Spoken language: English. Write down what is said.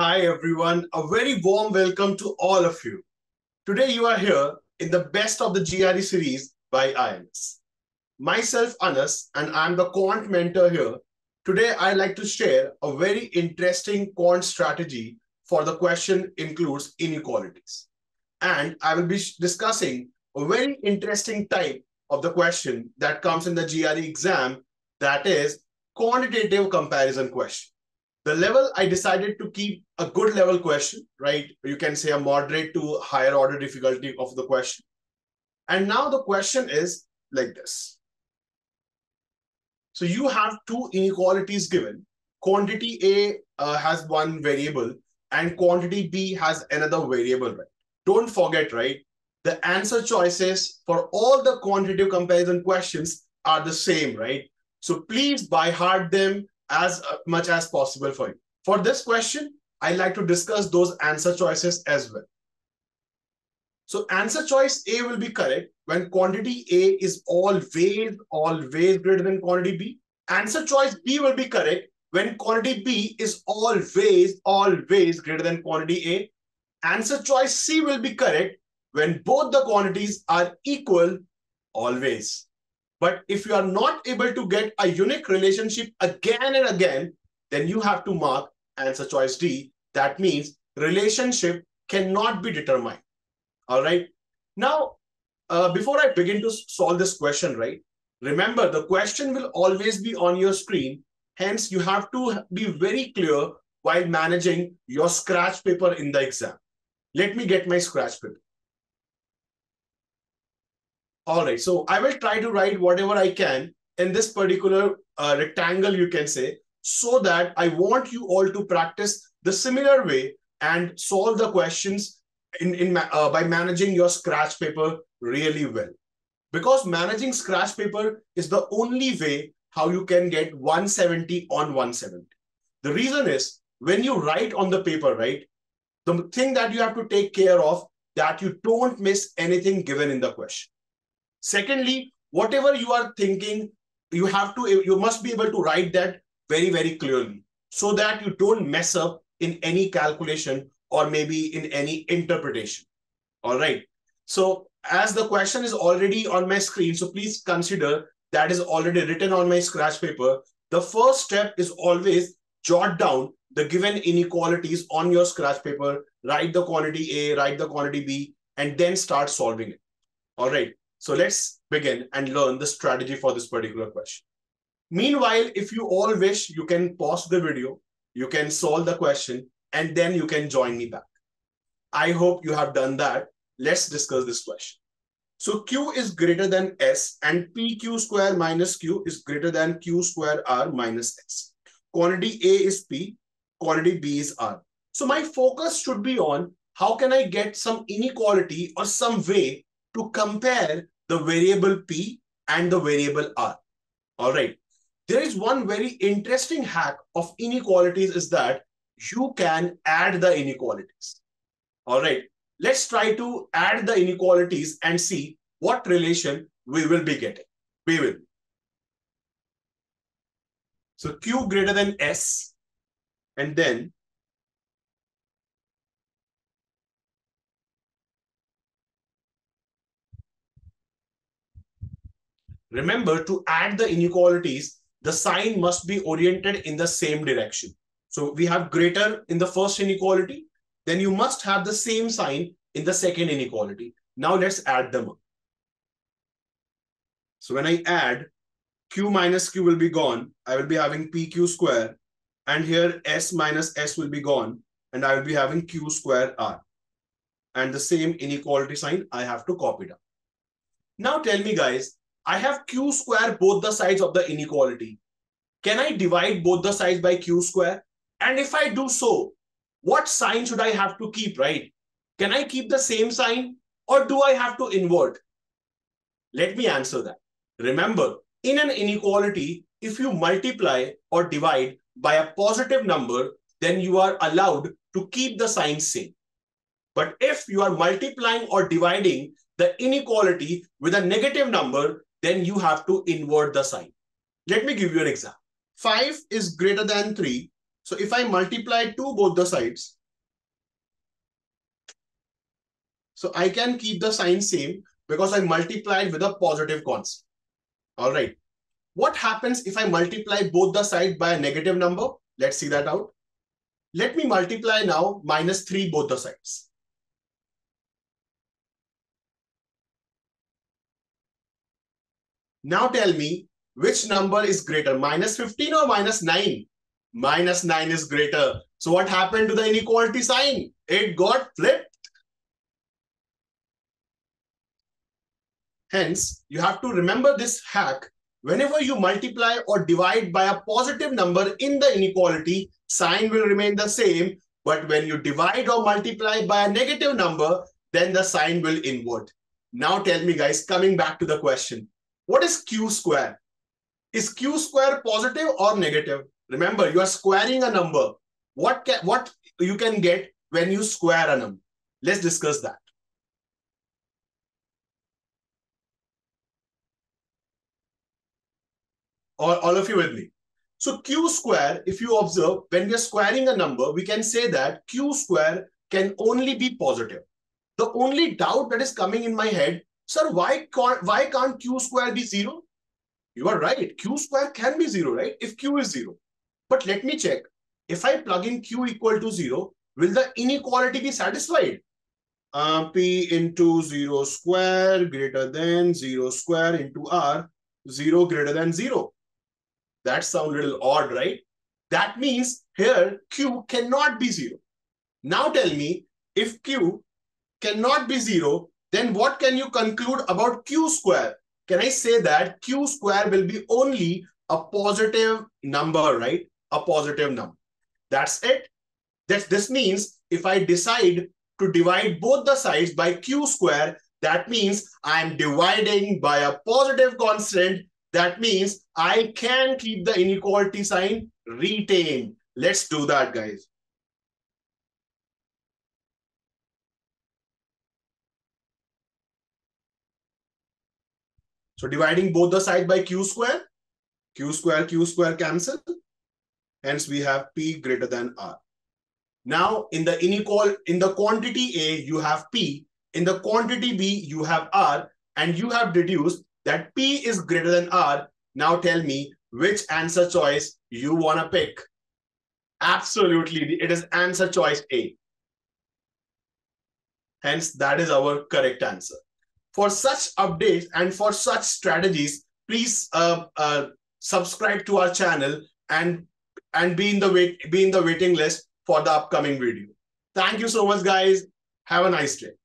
Hi, everyone. A very warm welcome to all of you. Today, you are here in the best of the GRE series by IMS. Myself, Anas, and I'm the quant mentor here. Today, I'd like to share a very interesting quant strategy for the question includes inequalities. And I will be discussing a very interesting type of the question that comes in the GRE exam, that is quantitative comparison question the level I decided to keep a good level question, right? You can say a moderate to higher order difficulty of the question. And now the question is like this. So you have two inequalities given. Quantity A uh, has one variable and quantity B has another variable, right? Don't forget, right? The answer choices for all the quantitative comparison questions are the same, right? So please by heart them as uh, much as possible for you. For this question, I like to discuss those answer choices as well. So answer choice A will be correct when quantity A is always, always greater than quantity B. Answer choice B will be correct when quantity B is always, always greater than quantity A. Answer choice C will be correct when both the quantities are equal always. But if you are not able to get a unique relationship again and again, then you have to mark answer choice D. That means relationship cannot be determined. All right. Now, uh, before I begin to solve this question, right, remember the question will always be on your screen. Hence, you have to be very clear while managing your scratch paper in the exam. Let me get my scratch paper. All right, so I will try to write whatever I can in this particular uh, rectangle, you can say, so that I want you all to practice the similar way and solve the questions in, in uh, by managing your scratch paper really well. Because managing scratch paper is the only way how you can get 170 on 170. The reason is when you write on the paper, right, the thing that you have to take care of that you don't miss anything given in the question. Secondly, whatever you are thinking, you have to, you must be able to write that very, very clearly so that you don't mess up in any calculation or maybe in any interpretation. All right. So as the question is already on my screen, so please consider that is already written on my scratch paper. The first step is always jot down the given inequalities on your scratch paper, write the quantity A, write the quantity B, and then start solving it. All right. So let's begin and learn the strategy for this particular question. Meanwhile, if you all wish, you can pause the video, you can solve the question, and then you can join me back. I hope you have done that. Let's discuss this question. So Q is greater than S and PQ square minus Q is greater than Q square R minus S. Quantity A is P, quantity B is R. So my focus should be on how can I get some inequality or some way to compare the variable P and the variable R. All right. There is one very interesting hack of inequalities is that you can add the inequalities. All right. Let's try to add the inequalities and see what relation we will be getting. We will. So Q greater than S and then Remember to add the inequalities, the sign must be oriented in the same direction. So we have greater in the first inequality, then you must have the same sign in the second inequality. Now let's add them up. So when I add, q minus q will be gone. I will be having pq square. And here s minus s will be gone. And I will be having q square r. And the same inequality sign I have to copy down. Now tell me guys, I have q square both the sides of the inequality. Can I divide both the sides by q square? And if I do so, what sign should I have to keep, right? Can I keep the same sign or do I have to invert? Let me answer that. Remember, in an inequality, if you multiply or divide by a positive number, then you are allowed to keep the sign same. But if you are multiplying or dividing the inequality with a negative number, then you have to invert the sign. Let me give you an example. 5 is greater than 3. So if I multiply 2 both the sides, so I can keep the sign same because I multiplied with a positive constant. All right. What happens if I multiply both the sides by a negative number? Let's see that out. Let me multiply now minus 3 both the sides. Now tell me which number is greater, minus 15 or minus 9? Minus 9 is greater. So what happened to the inequality sign? It got flipped. Hence, you have to remember this hack. Whenever you multiply or divide by a positive number in the inequality, sign will remain the same. But when you divide or multiply by a negative number, then the sign will invert. Now tell me guys, coming back to the question, what is q square? Is q square positive or negative? Remember, you are squaring a number. What, can, what you can get when you square a number? Let's discuss that. All, all of you with me? So q square, if you observe, when we are squaring a number, we can say that q square can only be positive. The only doubt that is coming in my head, sir, why can't, why can't q square be zero? You are right. Q square can be zero, right? If Q is zero. But let me check. If I plug in Q equal to zero, will the inequality be satisfied? Uh, P into zero square greater than zero square into R, zero greater than zero. That sounds a little odd, right? That means here Q cannot be zero. Now tell me, if Q cannot be zero, then what can you conclude about Q square? can I say that q square will be only a positive number, right? A positive number. That's it. That this means if I decide to divide both the sides by q square, that means I'm dividing by a positive constant. That means I can keep the inequality sign retained. Let's do that, guys. So dividing both the side by q square, q square, q square cancel. Hence we have p greater than r. Now in the inequal, in the quantity A, you have p. In the quantity B, you have r. And you have deduced that p is greater than r. Now tell me which answer choice you want to pick. Absolutely, it is answer choice A. Hence, that is our correct answer. For such updates and for such strategies, please uh, uh, subscribe to our channel and and be in the wait be in the waiting list for the upcoming video. Thank you so much, guys. Have a nice day.